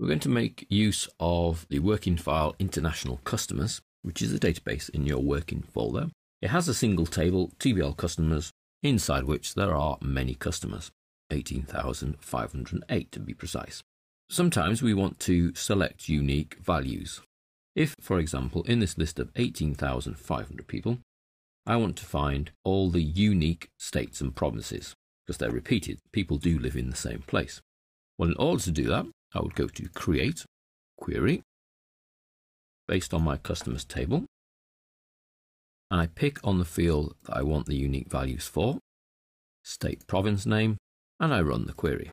we're going to make use of the working file international customers, which is a database in your working folder. It has a single table, TBL customers, inside which there are many customers, 18,508 to be precise. Sometimes we want to select unique values. If, for example, in this list of 18,500 people, I want to find all the unique states and provinces because they're repeated. People do live in the same place. Well, in order to do that, I would go to Create, Query, based on my customers table, and I pick on the field that I want the unique values for, state province name, and I run the query.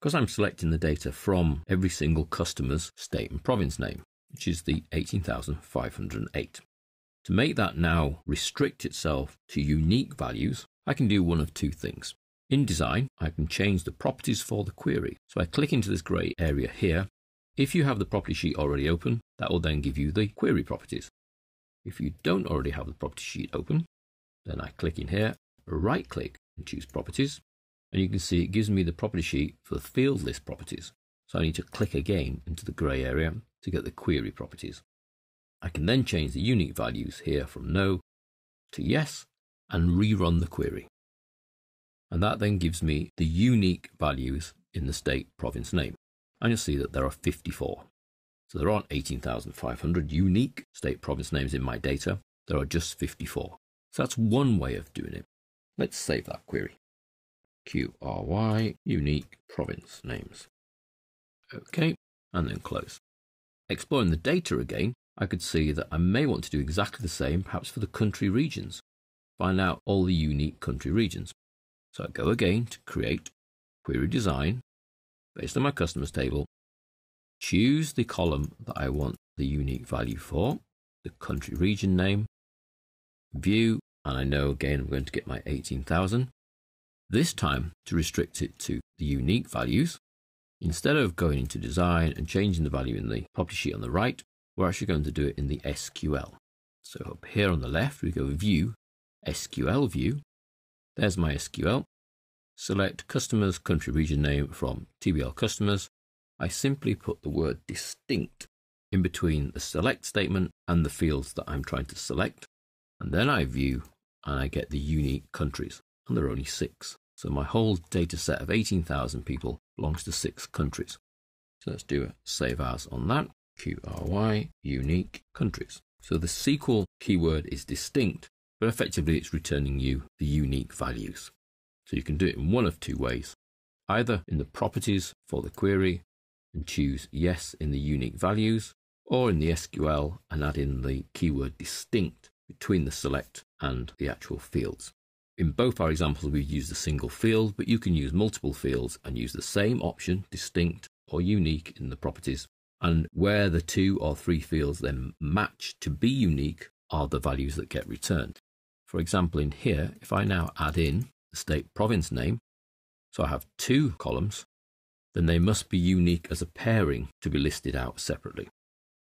Because I'm selecting the data from every single customer's state and province name, which is the 18,508. To make that now restrict itself to unique values, I can do one of two things. In design, I can change the properties for the query. So I click into this grey area here. If you have the property sheet already open, that will then give you the query properties. If you don't already have the property sheet open, then I click in here, right click and choose properties. And you can see it gives me the property sheet for the field list properties. So I need to click again into the grey area to get the query properties. I can then change the unique values here from no to yes and rerun the query. And that then gives me the unique values in the state province name. And you'll see that there are 54. So there aren't 18,500 unique state province names in my data. There are just 54. So that's one way of doing it. Let's save that query. QRY unique province names. Okay, and then close. Exploring the data again, I could see that I may want to do exactly the same perhaps for the country regions. Find out all the unique country regions. So I go again to create query design based on my customers table, choose the column that I want the unique value for, the country region name, view, and I know again I'm going to get my 18,000. This time to restrict it to the unique values, instead of going into design and changing the value in the property sheet on the right, we're actually going to do it in the SQL. So up here on the left, we go View, SQL View. There's my SQL. Select Customers Country Region Name from TBL Customers. I simply put the word distinct in between the select statement and the fields that I'm trying to select. And then I view and I get the unique countries. And there are only six. So my whole data set of 18,000 people belongs to six countries. So let's do a save as on that. QRY, unique countries. So the SQL keyword is distinct, but effectively it's returning you the unique values. So you can do it in one of two ways. Either in the properties for the query and choose yes in the unique values, or in the SQL and add in the keyword distinct between the select and the actual fields. In both our examples, we've used a single field, but you can use multiple fields and use the same option, distinct or unique in the properties and where the two or three fields then match to be unique are the values that get returned. For example, in here, if I now add in state province name, so I have two columns, then they must be unique as a pairing to be listed out separately.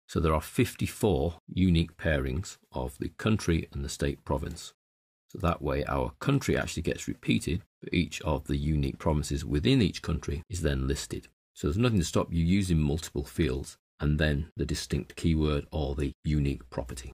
So there are 54 unique pairings of the country and the state province. So that way our country actually gets repeated, but each of the unique provinces within each country is then listed. So there's nothing to stop you using multiple fields and then the distinct keyword or the unique property.